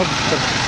hub